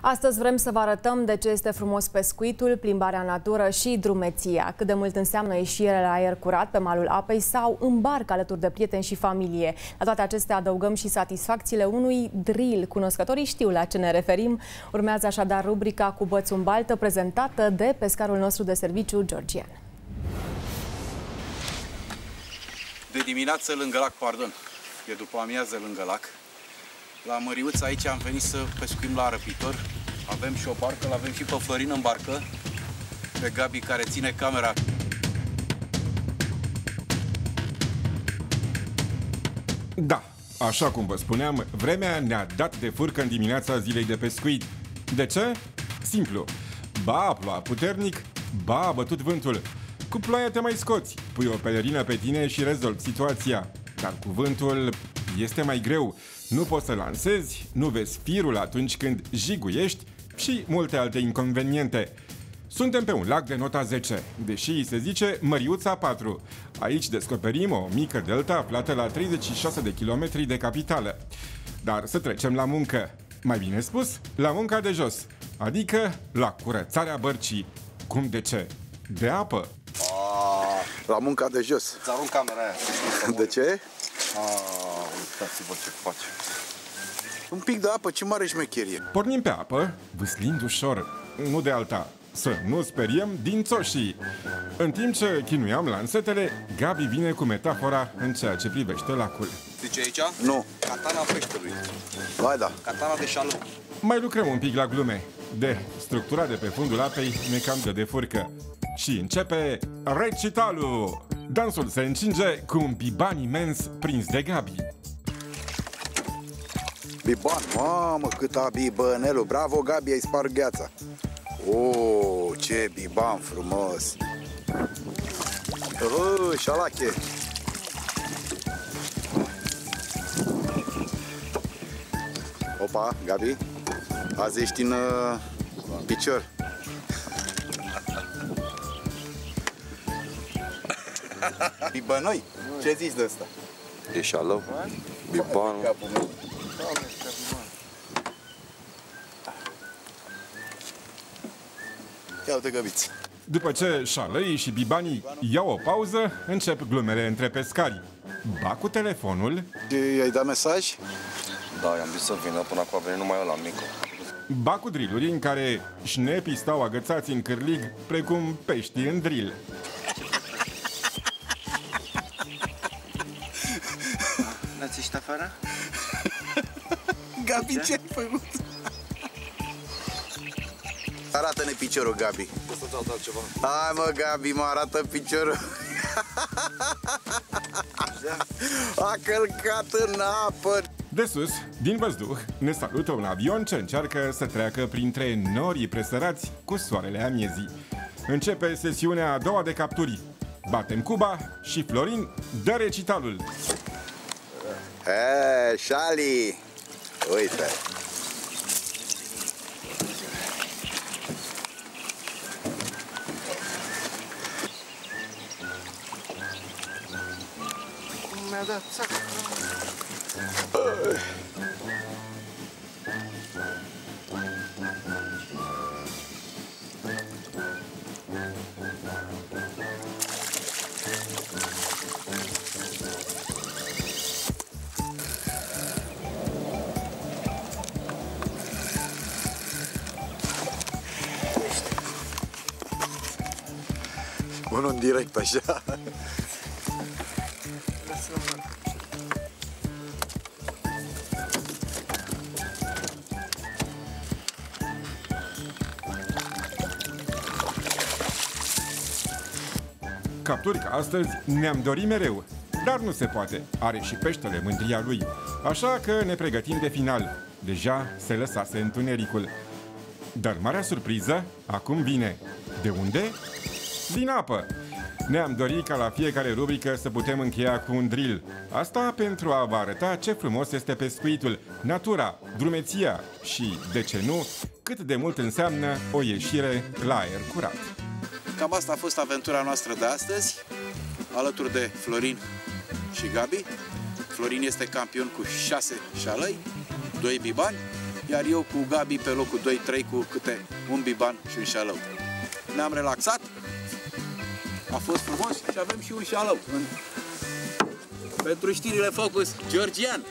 Astăzi vrem să vă arătăm de ce este frumos pescuitul, plimbarea în natură și drumeția, cât de mult înseamnă ieșire la aer curat pe malul apei sau în barcă alături de prieteni și familie. La toate acestea adăugăm și satisfacțiile unui drill. Cunoscătorii știu la ce ne referim. Urmează așadar rubrica cu bățul în baltă prezentată de pescarul nostru de serviciu, Georgian. De dimineață lângă lac, pardon, e după amiază lângă lac. La Măriuț aici am venit să pescuim la răpitor. Avem și o barcă, l avem și pe Florin în barcă, pe Gabi care ține camera. Da, așa cum vă spuneam, vremea ne-a dat de furcă în dimineața zilei de pescuit. De ce? Simplu. Ba a ploua puternic, ba a bătut vântul. Cu ploaia te mai scoți, pui o pelerină pe tine și rezolvi situația. Dar cu vântul este mai greu. Nu poți să lansezi, nu vezi firul atunci când jiguiești și multe alte inconveniente. Suntem pe un lac de nota 10, deși se zice Măriuța 4. Aici descoperim o mică delta aflată la 36 de kilometri de capitală. Dar să trecem la muncă. Mai bine spus, la munca de jos, adică la curățarea bărcii. Cum de ce? De apă. La munca de jos. Îți arunc camera aia. De ce? Uitați-vă ce face. Un pic de apă, ce mare șmecherie. Pornim pe apă, vâslind ușor, nu de alta. Să nu speriem din țoșii. În timp ce chinuiam lansetele, Gabi vine cu metafora în ceea ce privește lacul. Zice aici? Nu. Katana peștelui. Vai da. Katana de șală. Mai lucrăm un pic la glume. De structura de pe fundul apei ne cam dă de furcă. Și începe recitalul! Dansul se încinge cu un biban imens prins de Gabi. Biban, mamă, cât a bibănelul. Bravo, Gabi, ai spart gheața. O, ce biban frumos. Oh, șalache. Opa, Gabi, azi ești în uh, picior. Bibănoi? Ce zici de asta? E șalău, bibanul. Capul meu. Ia uite găbiți. După ce șalăii și bibanii iau o pauză, încep glumele între pescari. Ba cu telefonul, Și i-ai dat mesaj? Da, i-am zis să vină, până acum a venit numai ăla micu. ba cu driluri în care șnepii stau agățați în cârlig precum pești în drill. Ne-ați ieșit afară? Gabi, ce ai făcut? Arată-ne piciorul, Gabi. O să dau altceva. Hai mă, Gabi, mă arată piciorul. A călcat în apă. De sus, din văzduh, ne salută un avion ce încearcă să treacă printre norii presărați cu soarele amiezii. Începe sesiunea a doua de capturi. Batem Cuba și Florin dă recitalul. É, Charlie. Oi, Fé. Nada, saca. Unul în direct, așa. Capturi ca astăzi ne-am dorit mereu, dar nu se poate. Are și peștele mândria lui. Așa că ne pregătim de final. Deja se lăsase întunericul. Dar marea surpriză acum vine. De unde? Din apă. Ne-am dorit ca la fiecare rubrică să putem încheia cu un drill. Asta pentru a vă arăta ce frumos este pescuitul, natura, drumeția și, de ce nu, cât de mult înseamnă o ieșire la aer curat. Cam asta a fost aventura noastră de astăzi, alături de Florin și Gabi. Florin este campion cu 6 șalăi, 2 bibani iar eu cu Gabi pe locul 2-3 cu câte un biban și un șalău. Ne-am relaxat, a fost frumos și avem și un șalău. În... Pentru știrile Focus, Georgian.